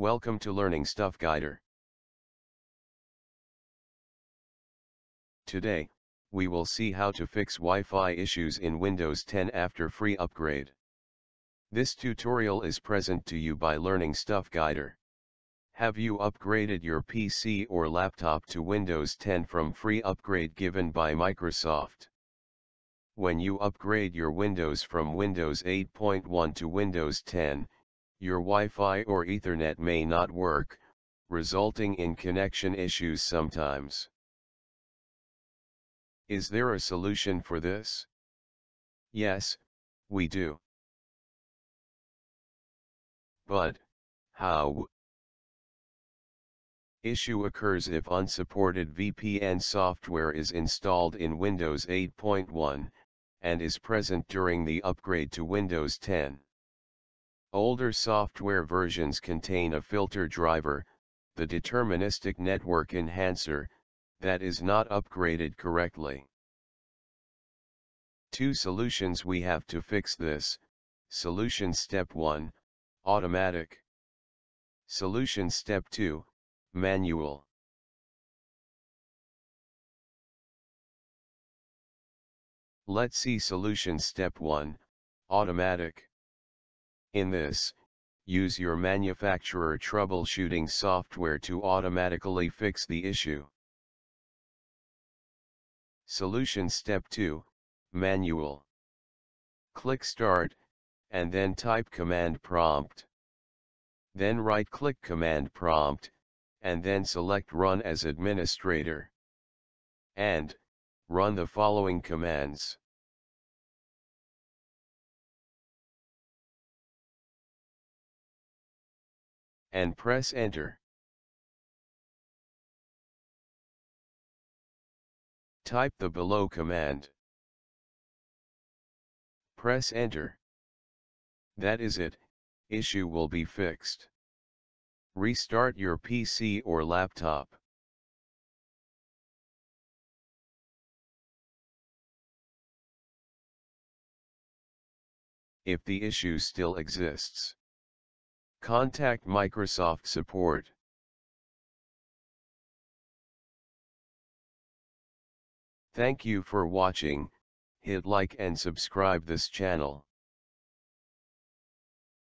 Welcome to Learning Stuff Guider. Today, we will see how to fix Wi-Fi issues in Windows 10 after free upgrade. This tutorial is present to you by Learning Stuff Guider. Have you upgraded your PC or laptop to Windows 10 from free upgrade given by Microsoft? When you upgrade your Windows from Windows 8.1 to Windows 10, your Wi-Fi or Ethernet may not work, resulting in connection issues sometimes. Is there a solution for this? Yes, we do. But, how? Issue occurs if unsupported VPN software is installed in Windows 8.1, and is present during the upgrade to Windows 10. Older software versions contain a filter driver, the deterministic network enhancer, that is not upgraded correctly. Two solutions we have to fix this, solution step 1, automatic. Solution step 2, manual. Let's see solution step 1, automatic. In this, use your manufacturer troubleshooting software to automatically fix the issue. Solution Step 2, Manual. Click Start, and then type Command Prompt. Then right-click Command Prompt, and then select Run as Administrator. And, run the following commands. And press enter. Type the below command. Press enter. That is it, issue will be fixed. Restart your PC or laptop. If the issue still exists. Contact Microsoft support. Thank you for watching, hit like and subscribe this channel.